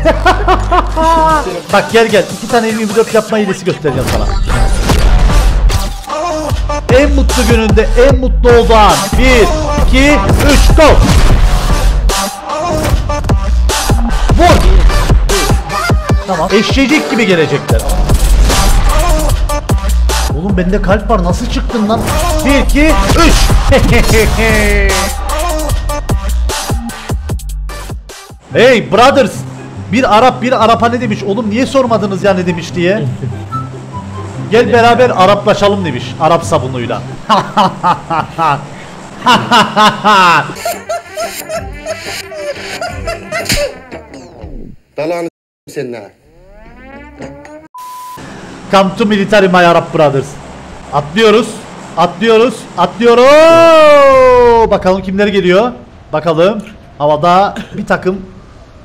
Bak gel gel. iki tane 24 yapma hilesi göstereceğim sana. En mutlu gününde en mutlu olduğu an. 1, 2, 3, go. Vur. Tamam. Eşecek gibi gelecekler. Oğlum bende kalp var. Nasıl çıktın lan? 1, 2, 3. hey brothers. Bir Arap bir Arap'a ne demiş? Oğlum niye sormadınız ya ne demiş diye. Gel beraber Araplaşalım demiş. Arap sabunuyla. Dalağını senin ha. Come to military my Arab brothers. Atlıyoruz. Atlıyoruz. Atlıyoruz. Bakalım kimler geliyor. Bakalım. Havada bir takım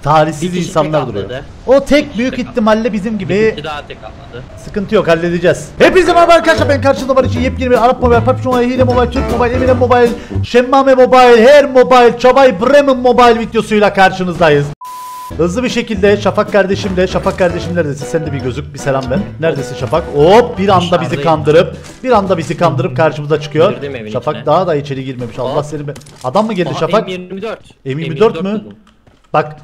Bir kişi insanlar duruyor. O tek büyük ihtimalle bizim gibi Bir daha tek atladı. sıkıntı yok halledeceğiz. Hepinize merhaba arkadaşlar ben karşınızda var için yepyeni bir Arap Mobile, PUBG Mobile, Hile Mobile, Türk Mobile, Emine Mobile, Şemmame Mobile, Her Mobile, Çabay Bremen Mobile videosuyla karşınızdayız. Hızlı bir şekilde Şafak kardeşimle, Şafak kardeşim neredesin? Sen de bir gözük, bir selam ver. Neredesin Şafak? Hop bir anda bizi kandırıp, bir anda bizi kandırıp karşımıza çıkıyor. Şafak içine. daha da içeri girmemiş. Allah seni be. Adam mı geldi Şafak? M24. M24 mü? buldum. Bak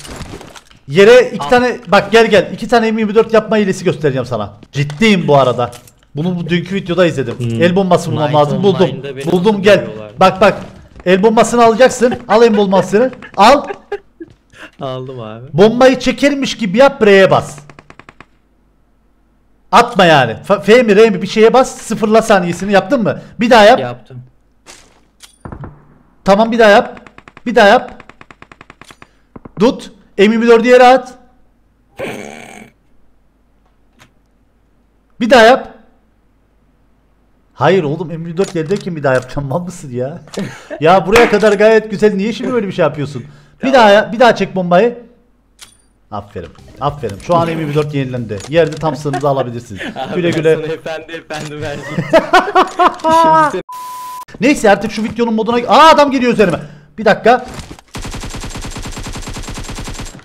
yere iki Al. tane bak gel gel iki tane M24 yapma hilesi göstereceğim sana. Ciddiyim bu arada. Bunu bu dünkü videoda izledim. El bombası bulmam lazım. Buldum. Buldum gel. Bak bak. El bombasını alacaksın. Al el bombasını. Al. Aldım abi. Bombayı çekermiş gibi yap R'ye bas. Atma yani. F, F mi R mi bir şeye bas. Sıfırla saniyesini yaptın mı? Bir daha yap. Yaptım. Tamam bir daha yap. Bir daha yap. Tut. M24'ü yere at. Bir daha yap. Hayır oğlum M24 yerdeyken bir daha yapacağım mal mısın ya? ya buraya kadar gayet güzel niye şimdi böyle bir şey yapıyorsun? Bir daha ya, bir daha çek bombayı. Aferin. Aferin. Şu an M24 yenilendi. Yerde tam sınırınızı alabilirsiniz. güle Ben güle. Efendi efendi. Şimdi Neyse artık şu videonun moduna... Aa adam geliyor üzerime. Bir dakika.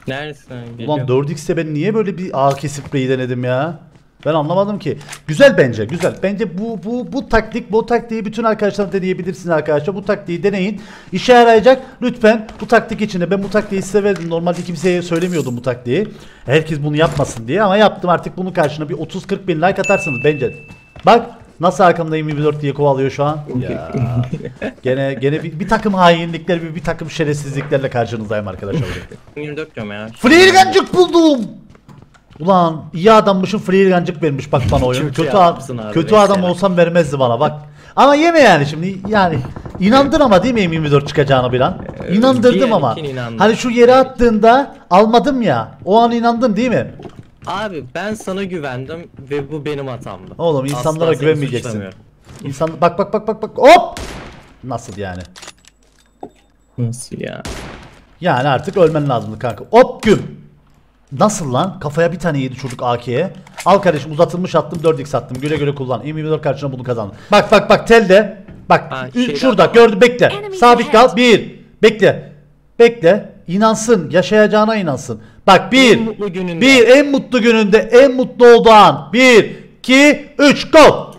Neredesin abi? Ulan Geliyorum. 4x'te ben niye böyle bir AK spreyi denedim ya? Ben anlamadım ki. Güzel bence, güzel. Bence bu bu bu taktik, bu taktiği bütün arkadaşlar deneyebilirsiniz arkadaşlar. Bu taktiği deneyin. İşe yarayacak. Lütfen bu taktik içinde ben bu taktiği size verdim. Normalde kimseye söylemiyordum bu taktiği. Herkes bunu yapmasın diye ama yaptım artık bunun karşına bir 30-40 bin like atarsınız bence. Bak nasıl arkamda 24 diye kovalıyor şu an. Ya. gene gene bir, bir takım hainlikler, bir, bir takım şerefsizliklerle karşınızdayım arkadaşlar. 24 diyorum ya. Freelgancık buldum. Ulan iyi adammışım freelgancık vermiş bak bana oyun. Kötü kötü adam, abi, kötü adam ya. olsam vermezdi bana bak. Ama yeme yani şimdi yani inandın ama değil mi M24 çıkacağını bir an? İnandırdım diğer ama. inandım. Hani şu yere attığında almadım ya. O an inandın değil mi? Abi ben sana güvendim ve bu benim hatamdı. Oğlum insanlara Asla güvenmeyeceksin. İnsan bak bak bak bak bak hop. Nasıl yani? Nasıl ya? Yani artık ölmen lazımdı kanka. Hop güm. Nasıl lan? Kafaya bir tane yedi çocuk AK'ye. Al kardeşim uzatılmış attım 4x attım. Güle güle kullan. M24 karşına bunu kazandım. Bak bak bak telde. Bak Ha, şeyden- şurada gördü bekle. Sabit kal. Bir. Bekle. Bekle. İnansın. Yaşayacağına inansın. Bak bir. En mutlu gününde. Bir. En mutlu gününde. En mutlu olduğu an. Bir. iki, Üç. Go.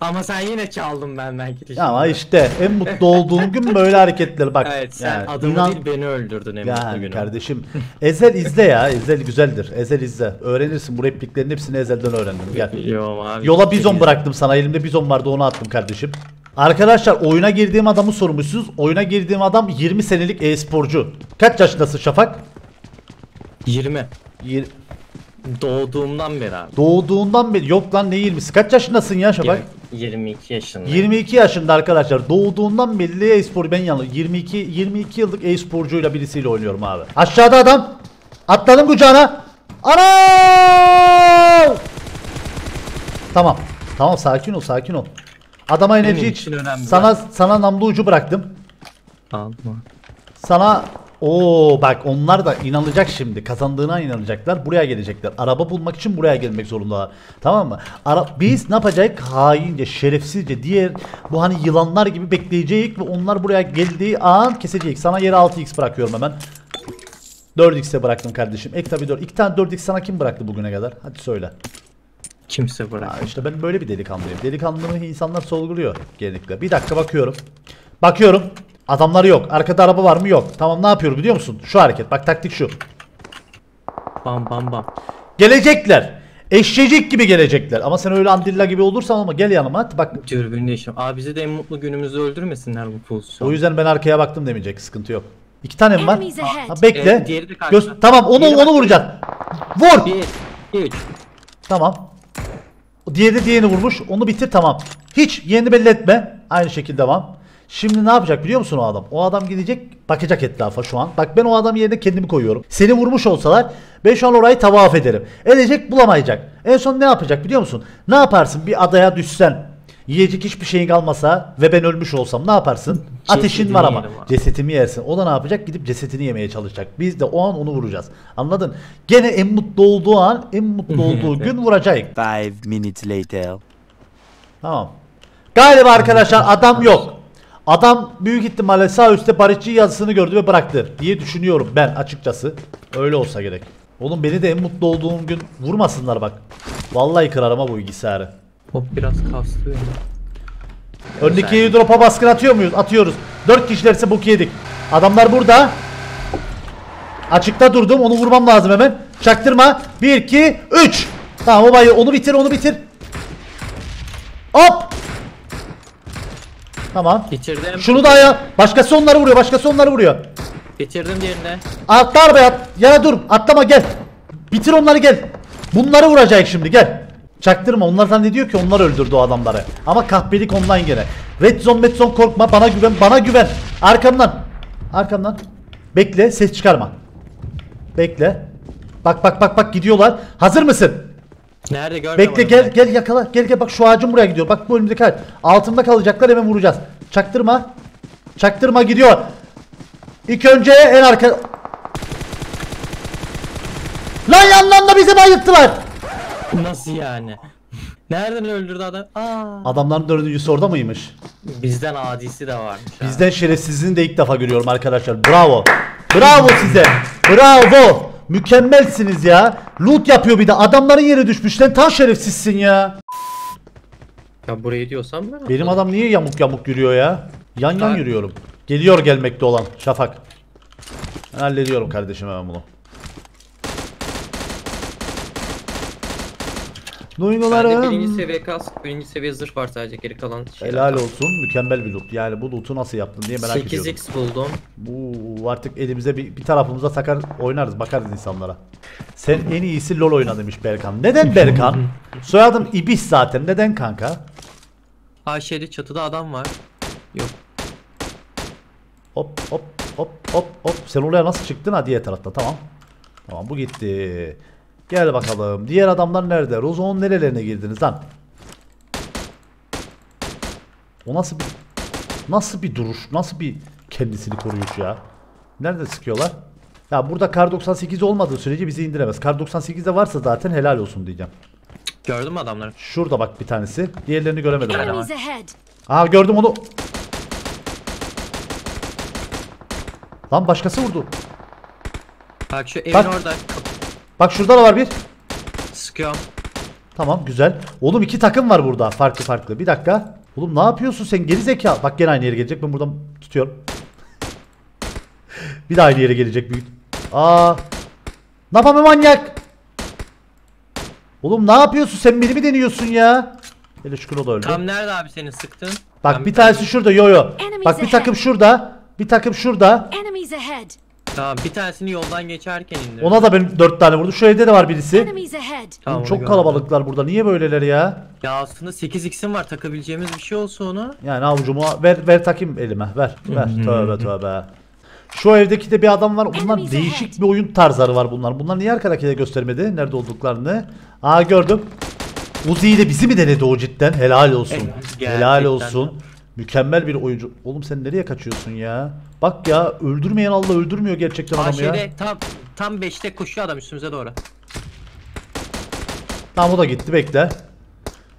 Ama sen yine çaldın benden girişini. Ama işte en mutlu olduğun gün böyle hareketler bak. Evet sen yani adamı inan- değil beni öldürdün en mutlu yani günü. kardeşim Ezel izle ya Ezel güzeldir Ezel izle öğrenirsin bu repliklerin hepsini Ezel'den öğrendim gel Yo abi. Yola bizon bıraktım sana elimde bizon vardı onu attım kardeşim Arkadaşlar oyuna girdiğim adamı sormuşsunuz oyuna girdiğim adam 20 senelik e-sporcu Kaç yaşındasın Şafak? 20. Yir- Doğduğumdan beri abi. Doğduğundan beri yok lan ne 20'si kaç yaşındasın ya Şafak? 22 yaşındayım. 22 yaşında arkadaşlar. Doğduğundan belli e-spor ben yanlış. 22 22 yıllık e-sporcuyla birisiyle oynuyorum abi. Aşağıda adam. Atladım kucağına. Ana! Tamam. Tamam sakin ol sakin ol. Adama enerji iç. için önemli. Sana sana namlu ucu bıraktım. Alma. Sana Oo bak onlar da inanacak şimdi. Kazandığına inanacaklar. Buraya gelecekler. Araba bulmak için buraya gelmek zorundalar. Tamam mı? Ara biz ne yapacağız? Haince, şerefsizce diğer bu hani yılanlar gibi bekleyeceğiz ve onlar buraya geldiği an kesecek. Sana yere 6x bırakıyorum hemen. 4x'e bıraktım kardeşim. Ek tabi 4. İki tane 4x sana kim bıraktı bugüne kadar? Hadi söyle. Kimse bırak. Ha, işte ben böyle bir delikanlıyım. Delikanlılığımı insanlar sorguluyor genellikle. Bir dakika bakıyorum. Bakıyorum. Adamları yok. Arkada araba var mı? Yok. Tamam ne yapıyorum biliyor musun? Şu hareket. Bak taktik şu. Bam bam bam. Gelecekler. Eşecek gibi gelecekler. Ama sen öyle andilla gibi olursan ama gel yanıma. Hadi bak. Dürbünle işim. Abi bizi de en mutlu günümüzde öldürmesinler bu pozisyon. O yüzden ben arkaya baktım demeyecek. Sıkıntı yok. İki tane mi var? Ha, bekle. Evet, diğeri de karşıda. Göz- tamam onu Diğeri onu bak. vuracağız. Vur. 1, 2, 3. Tamam. Diğeri de diğerini vurmuş. Onu bitir tamam. Hiç yerini belli etme. Aynı şekilde devam. Şimdi ne yapacak biliyor musun o adam? O adam gidecek bakacak etrafa şu an. Bak ben o adam yerine kendimi koyuyorum. Seni vurmuş olsalar ben şu an orayı tavaf ederim. Edecek bulamayacak. En son ne yapacak biliyor musun? Ne yaparsın bir adaya düşsen. Yiyecek hiçbir şeyin kalmasa ve ben ölmüş olsam ne yaparsın? Ateşin Cesedini var ama. abi. Cesetimi yersin. O da ne yapacak? Gidip cesetini yemeye çalışacak. Biz de o an onu vuracağız. Anladın? Gene en mutlu olduğu an, en mutlu olduğu gün vuracak. Five minutes later. Tamam. Galiba arkadaşlar adam yok. Adam büyük ihtimalle sağ üstte barışçı yazısını gördü ve bıraktı diye düşünüyorum ben açıkçası. Öyle olsa gerek. Oğlum beni de en mutlu olduğum gün vurmasınlar bak. Vallahi kırarım ha bu bilgisayarı. Hop biraz kaslıyor. Öndeki airdrop'a baskın atıyor muyuz? Atıyoruz. 4 kişilerse bok yedik. Adamlar burada. Açıkta durdum. Onu vurmam lazım hemen. Çaktırma. 1 2 3. Tamam o bayı onu bitir onu bitir. Hop. Tamam. Bitirdim. Şunu da ya. Başkası onları vuruyor. Başkası onları vuruyor. Bitirdim diğerini. Atla arabaya at. Ya dur. Atlama gel. Bitir onları gel. Bunları vuracak şimdi gel. Çaktırma onlar zannediyor ki onlar öldürdü o adamları. Ama kahpelik online gene. Red zone red zone korkma bana güven bana güven. Arkamdan. Arkamdan. Bekle ses çıkarma. Bekle. Bak bak bak bak gidiyorlar. Hazır mısın? Nerede görmüyorum. Bekle gel gel yakala. Gel gel bak şu ağacın buraya gidiyor. Bak bu önümüzdeki ağaç. Altında kalacaklar hemen vuracağız. Çaktırma. Çaktırma gidiyor. İlk önce en arka... Lan yandan da bizi bayılttılar. Nasıl yani? Nereden öldürdü adam? Aa. Adamların dördüncüsü orada mıymış? Bizden adisi de varmış. Bizden şerefsizliğini de ilk defa görüyorum arkadaşlar. Bravo. Bravo size. Bravo. Mükemmelsiniz ya. Loot yapıyor bir de. Adamların yere düşmüş. Sen tam şerefsizsin ya. Ya burayı diyorsam ben Benim adam niye yamuk yamuk yürüyor ya? Yan yan Ben- yürüyorum. Geliyor gelmekte olan Şafak. Ben hallediyorum kardeşim hemen bunu. Bende birinci Duygularım. seviye kask, birinci seviye zırh var sadece geri kalan şeyler. Helal kaldı. olsun. Mükemmel bir loot. Yani bu loot'u nasıl yaptın diye merak ediyorum. 8x buldum. Bu artık elimize bir, bir tarafımıza takar oynarız bakarız insanlara. Sen en iyisi LoL oyna demiş Berkan. Neden Berkan? Soyadım İbis zaten. Neden kanka? Ha şeyde çatıda adam var. Yok. Hop hop hop hop hop. Sen oraya nasıl çıktın? Ha diğer tarafta tamam. Tamam bu gitti. Gel bakalım. Diğer adamlar nerede? Rozon'un nerelerine girdiniz lan? O nasıl bir nasıl bir duruş? Nasıl bir kendisini koruyuş ya? Nerede sıkıyorlar? Ya burada kar 98 olmadığı sürece bizi indiremez. Kar 98'de varsa zaten helal olsun diyeceğim. Gördün mü adamları? Şurada bak bir tanesi. Diğerlerini göremedim. Aa gördüm onu. Lan başkası vurdu. Bak şu evin Bak. orada. Bak şurada da var bir. Sıkıyorum. Tamam güzel. Oğlum iki takım var burada farklı farklı. Bir dakika. Oğlum ne yapıyorsun sen geri zeka. Bak gene aynı yere gelecek. Ben buradan tutuyorum. bir daha aynı yere gelecek büyük. Aa. Ne yapamam manyak? Oğlum ne yapıyorsun sen beni mi deniyorsun ya? Hele şükür o da öldü. Tam nerede abi senin sıktın? Bak Ben bir tanesi şurada yo yo. Bak bir takım şurada. Bir takım şurada. Tamam bir tanesini yoldan geçerken indirdim. Ona da benim dört tane vurdu. Şu evde de var birisi. Tamam, onu Çok gördüm. kalabalıklar burada. Niye böyleler ya? Ya aslında 8x'im var takabileceğimiz bir şey olsa onu. Yani avucumu ver ver takayım elime. Ver. Ver. tövbe tövbe. Şu evdeki de bir adam var. Bunlar değişik bir oyun tarzları var bunlar. Bunlar niye arkadakine göstermedi? Nerede olduklarını? Aa gördüm. Uzi'yi de bizi mi denedi o cidden? Helal olsun. Helal gerçekten. olsun. Mükemmel bir oyuncu. Oğlum sen nereye kaçıyorsun ya? Bak ya öldürmeyen Allah öldürmüyor gerçekten adamı ya. şeyde tam tam 5'te koşuyor adam üstümüze doğru. Tamam o da gitti bekle.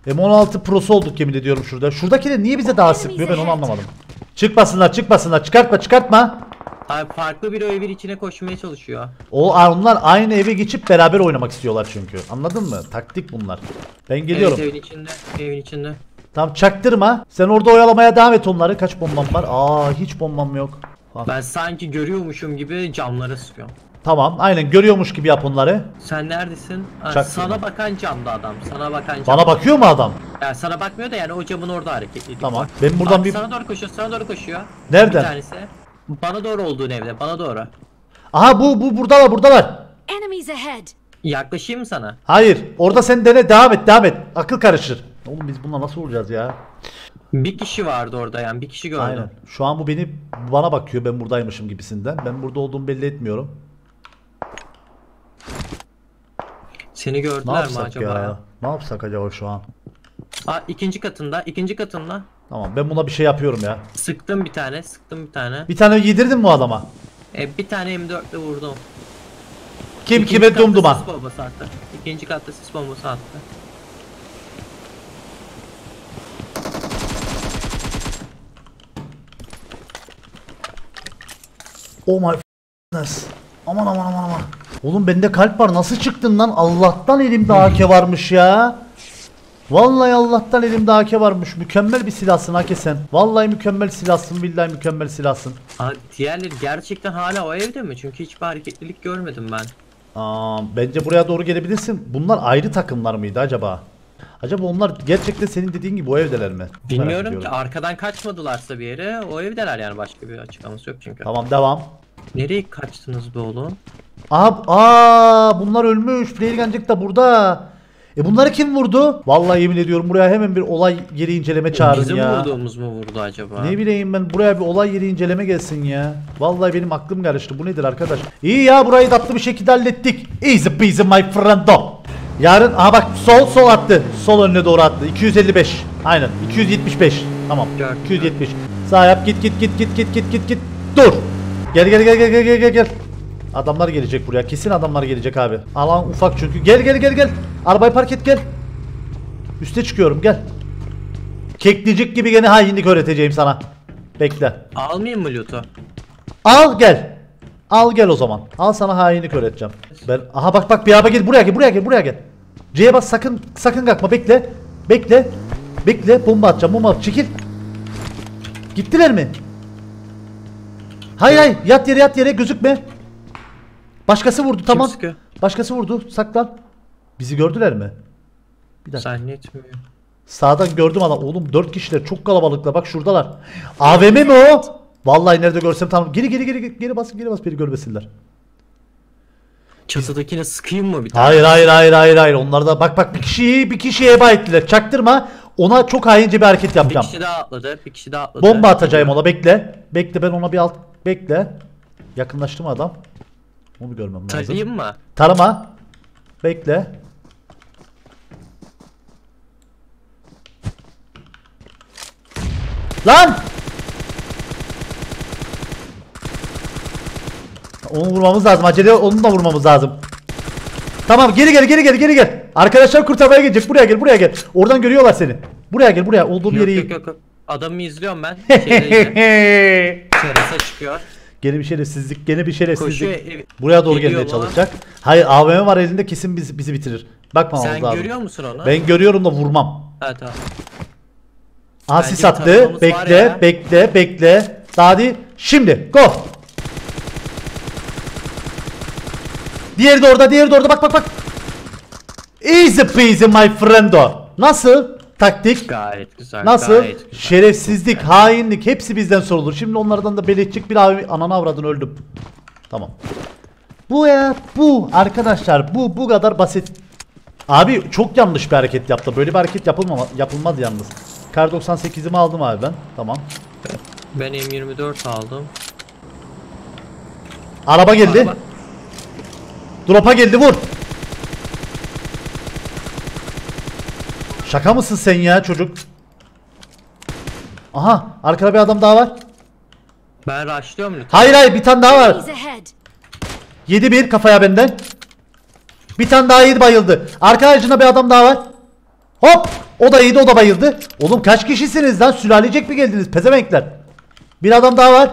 M16 Pro'su olduk yemin ediyorum şurada. Şuradakiler niye bize daha sıkmıyor ben onu anlamadım. Çıkmasınlar çıkmasınlar çıkartma çıkartma. Abi farklı bir evin içine koşmaya çalışıyor. O onlar aynı eve geçip beraber oynamak istiyorlar çünkü. Anladın mı? Taktik bunlar. Ben geliyorum. Evet evin içinde. Evin içinde. Tamam çaktırma. Sen orada oyalamaya devam et onları. Kaç bombam var? Aa hiç bombam yok. Bak. Ben sanki görüyormuşum gibi camlara sıkıyorum. Tamam aynen görüyormuş gibi yap onları. Sen neredesin? Ha, Çaktırma. sana bakan camda adam. Sana bakan cam. Bana bakıyor mu adam? Yani sana bakmıyor da yani o camın orada hareketlilik Tamam. Ben buradan Abi bir... Sana doğru koşuyor, sana doğru koşuyor. Nereden? Bir tanesi. Bana doğru olduğun evde, bana doğru. Aha bu bu burada var burada var. Enemies ahead! Yaklaşayım mı sana? Hayır. Orada sen dene devam et devam et. Akıl karışır. Oğlum biz bununla nasıl olacağız ya? Bir kişi vardı orada yani, bir kişi gördüm. Aynen. Şu an bu beni bana bakıyor ben buradaymışım gibisinden. Ben burada olduğumu belli etmiyorum. Seni Ne gördüler mi yapsak acaba ya? ya? Ne yapsak acaba şu an? Aa, ikinci katında, ikinci katında. Tamam ben buna bir şey yapıyorum ya. Sıktım bir tane, sıktım bir tane. Bir tane yedirdin mi bu adama? E, bir tane M4'le vurdum. Kim İkinci kime katta dumduma? Sis bombası attı. İkinci katta sis bombası attı. Oh my f***ness. Aman aman aman aman. Oğlum bende kalp var nasıl çıktın lan? Allah'tan elimde AK varmış ya. Vallahi Allah'tan elimde AK varmış. Mükemmel bir silahsın AK sen. Vallahi mükemmel silahsın. Billahi mükemmel silahsın. Aa, diğerleri gerçekten hala o evde mi? Çünkü hiçbir hareketlilik görmedim ben. Aa, bence buraya doğru gelebilirsin. Bunlar ayrı takımlar mıydı acaba? Acaba onlar gerçekten senin dediğin gibi o evdeler mi? Bilmiyorum ki arkadan kaçmadılarsa bir yere o evdeler yani başka bir açıklaması yok çünkü. Tamam devam. Nereye kaçtınız be oğlum? Aha, aa bunlar ölmüş. Freyrgancık da burada. E bunları kim vurdu? Vallahi yemin ediyorum buraya hemen bir olay yeri inceleme çağırın Bizim ya. vurduğumuz mu vurdu acaba? Ne bileyim ben buraya bir olay yeri inceleme gelsin ya. Vallahi benim aklım karıştı. Bu nedir arkadaş? İyi ya burayı tatlı bir şekilde hallettik. Easy peasy my friendo. Yarın aha bak sol sol attı. Sol önüne doğru attı. 255. Aynen 275. Tamam. Gördüm. 270. Sağ yap git git git git git git git git. Dur. Gel gel gel gel gel gel gel gel. Adamlar gelecek buraya. Kesin adamlar gelecek abi. Alan ufak çünkü. Gel gel gel gel. Arabayı park et gel. Üste çıkıyorum gel. Keklicik gibi gene hainlik öğreteceğim sana. Bekle. Almayayım mı loot'u? Al gel. Al gel o zaman. Al sana hainlik öğreteceğim. Ben aha bak bak bir araba gel buraya gel buraya gel buraya gel. C'ye bas sakın sakın kalkma bekle. Bekle. Bekle bomba atacağım bomba at çekil. Gittiler mi? Hayır hayır yat yere yat yere gözükme. Başkası vurdu tamam. sıkıyor? Başkası vurdu saklan. Bizi gördüler mi? Bir dakika. Zannetmiyorum. Sağdan gördüm adam. Oğlum 4 kişiler çok kalabalıklar. Bak şuradalar. AVM mi o? Vallahi nerede görsem tamam. Geri geri geri geri, bas geri bas beni görmesinler. Çatıdakine sıkayım mı bir tane? Hayır hayır hayır hayır hayır. Onlar da bak bak bir kişiyi bir kişiye heba ettiler. Çaktırma. Ona çok haince bir hareket Bir yapacağım. kişi daha atladı, bir kişi daha atladı. Bomba atacağım ona bekle. Bekle ben ona bir alt bekle. Yakınlaştı mı adam? Onu görmem lazım. Tarayayım mı? Tarama. Bekle. Lan! Onu vurmamız lazım. Acele onu da vurmamız lazım. Tamam geri gel geri gel geri gel. Arkadaşlar kurtarmaya gelecek. Buraya gel buraya gel. Oradan görüyorlar seni. Buraya gel buraya. Olduğum Yok yere yok yok. yok. Adamı izliyorum ben. Terasa çıkıyor. Gene bir şerefsizlik, gene bir şerefsizlik. Koşuyor. Buraya doğru gelmeye bana. çalışacak. Hayır AVM var elinde kesin bizi, bizi bitirir. Bakmamamız Sen lazım. görüyor musun onu? Ben görüyorum da vurmam. Ha tamam. Aha Bence sis bir attı. Bekle, bekle, bekle. Daha değil. Şimdi go. Diğeri de orada, diğeri de orada. Bak bak bak. Easy peasy my friendo. Nasıl? Taktik. Gayet güzel. Nasıl? Gayet güzel. Şerefsizlik, hainlik hepsi bizden sorulur. Şimdi onlardan da belirtecek bir abi ananı avradın öldüm. Tamam. Bu ya bu arkadaşlar bu bu kadar basit. Abi çok yanlış bir hareket yaptı. Böyle bir hareket yapılmama yapılmaz yalnız. Kar 98'imi aldım abi ben. Tamam. Ben M24 aldım. Araba geldi. Araba. Drop'a geldi vur. Şaka mısın sen ya çocuk? Aha arkada bir adam daha var. Ben rushlıyorum lütfen. Hayır hayır bir tane daha var. Enemies ahead! 7 bir kafaya benden. Bir tane daha yedi bayıldı. Arka ağacında bir adam daha var. Hop! O da yedi o da bayıldı. Oğlum kaç kişisiniz lan? Sülalecek mi geldiniz? Pezevenkler. Bir adam daha var.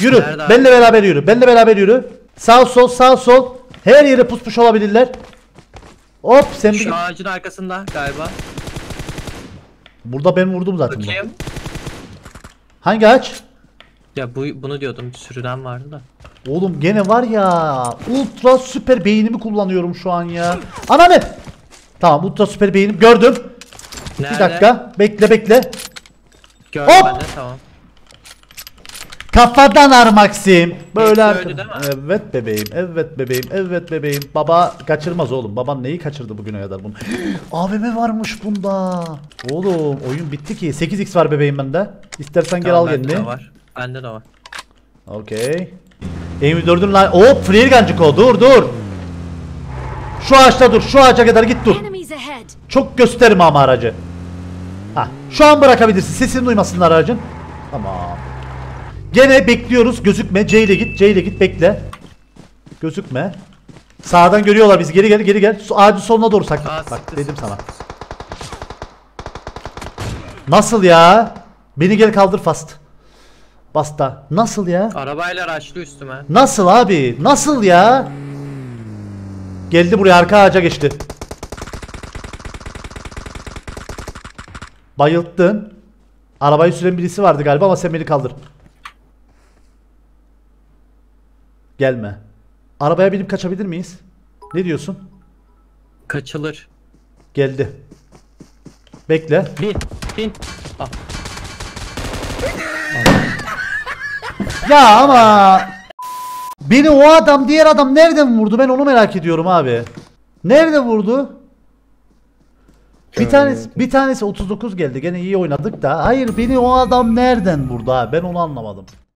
Yürü. Nerede abi? Benle beraber yürü. Benle beraber yürü. Sağ sol sağ sol. Her yere pusmuş olabilirler. Hop sen bir... Şu ağacın arkasında galiba. Burada ben vurdum zaten. Bakayım. Hangi ağaç? Ya bu bunu diyordum sürüden vardı da. Oğlum gene var ya. Ultra süper beynimi kullanıyorum şu an ya. Ananı. Tamam ultra süper beynim gördüm. Nerede? Bir dakika. Bekle bekle. Gördüm Hop! ben de tamam. Kafadan ar Maxim. Böyle arka- öldü değil mi? Evet bebeğim. Evet bebeğim. Evet bebeğim. Baba kaçırmaz oğlum. Baban neyi kaçırdı bugüne kadar bunu? AVM varmış bunda. Oğlum oyun bitti ki. 8x var bebeğim bende. İstersen gel Tamam, al bende de kendini. var. Bende de var. Okey. M4'ün lan. Hop free gancık o. Dur dur. Şu ağaçta dur. Şu ağaca kadar git dur. Enemies ahead. Çok gösterme ama aracı. Ha, şu an bırakabilirsin. Sesini duymasınlar aracın. Tamam. Gene bekliyoruz. Gözükme. C ile git. C ile git. Bekle. Gözükme. Sağdan görüyorlar bizi. Geri gel, geri gel. Ağacın sonuna doğru saklan. Aa, Bak dedim sana. Nasıl ya? Beni gel kaldır fast. Basta. Nasıl ya? Arabayla açtı üstüme. Nasıl abi? Nasıl ya? Geldi buraya arka ağaca geçti. Bayılttın. Arabayı süren birisi vardı galiba ama sen beni kaldır. Gelme. Arabaya binip kaçabilir miyiz? Ne diyorsun? Kaçılır. Geldi. Bekle. Bin. Bin. Ah. Ya ama beni o adam diğer adam nereden vurdu ben onu merak ediyorum abi. Nerede vurdu? Bir tanesi bir tanesi 39 geldi. Gene iyi oynadık da. Hayır beni o adam nereden vurdu abi? Ben onu anlamadım.